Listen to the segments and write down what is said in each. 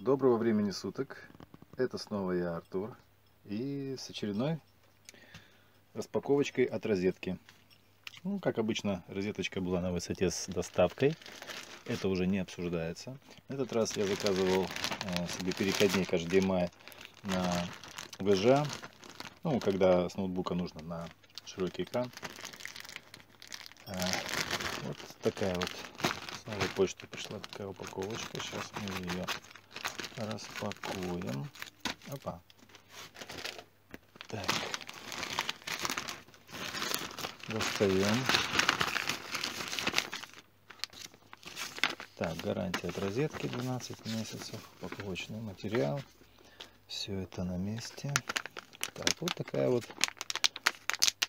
Доброго времени суток. Это снова я, Артур. И с очередной распаковочкой от розетки. Ну, как обычно, розеточка была на высоте с доставкой. Это уже не обсуждается. Этот раз я заказывал э, себе переходник HDMI на VGA. Ну, когда с ноутбука нужно на широкий экран. Э, вот такая вот с новой почты пришла такая упаковочка. Сейчас мы ее распакуем. Опа. Так. Достаем. Так, гарантия от розетки 12 месяцев. Упаковочный материал. Все это на месте. Так, вот такая вот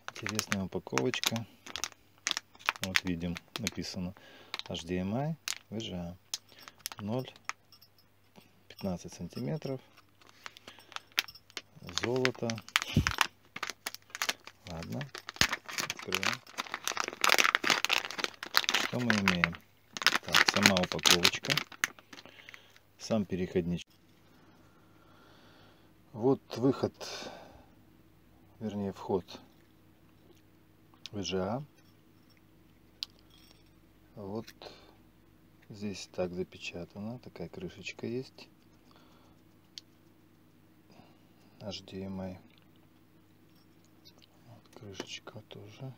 интересная упаковочка. Вот видим, написано HDMI VGA 0 15 сантиметров. Золото. Ладно. Открываем. Что мы имеем? Так, сама упаковочка. Сам переходничек. Вот выход, вернее вход VGA. Вот здесь так запечатано, такая крышечка есть. HDMI. Вот, крышечка тоже.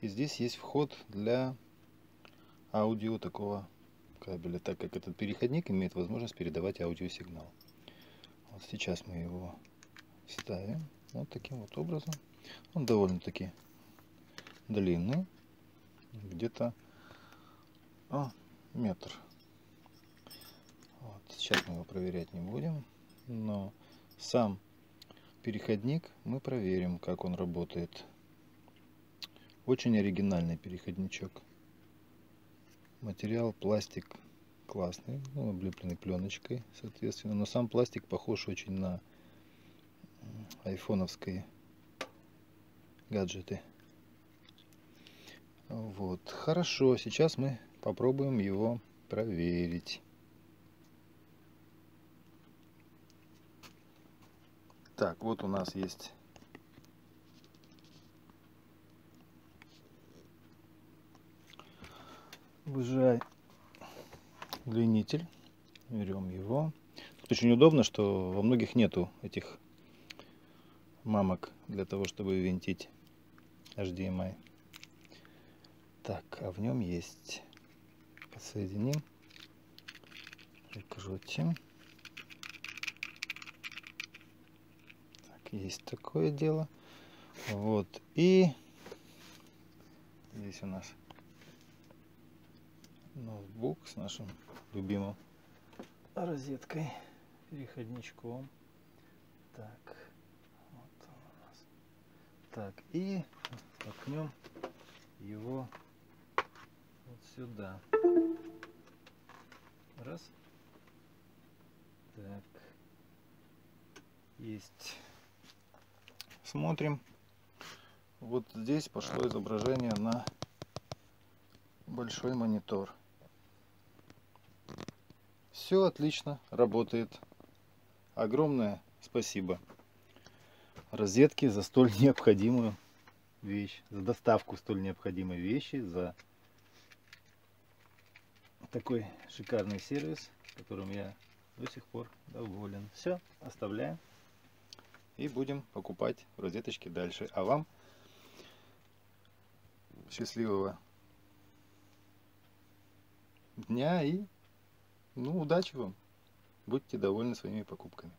И здесь есть вход для аудио такого кабеля, так как этот переходник имеет возможность передавать аудиосигнал. Вот сейчас мы его ставим вот таким вот образом. Он довольно-таки длинный, где-то метр. Вот, сейчас мы его проверять не будем, но сам переходник мы проверим, как он работает. Очень оригинальный переходничок. Материал пластик классный, ну, облепленный пленочкой, соответственно. Но сам пластик похож очень на айфоновские гаджеты. Вот, хорошо, сейчас мы попробуем его проверить. Так, вот у нас есть выжай длиннитель. Берем его. Тут очень удобно, что во многих нету этих мамок для того, чтобы винтить HDMI. Так, а в нем есть. Подсоединим. Прикрутим. Есть такое дело. Вот. И здесь у нас ноутбук с нашим любимым розеткой, переходничком. Так, вот он у нас. Так, и воткнем его вот сюда. Раз. Так. Есть смотрим. Вот здесь пошло изображение на большой монитор. Все отлично, работает. Огромное спасибо розетке за столь необходимую вещь, за доставку столь необходимой вещи, за такой шикарный сервис, которым я до сих пор доволен. Все, оставляем и будем покупать розеточки дальше. А вам счастливого дня и ну, удачи вам. Будьте довольны своими покупками.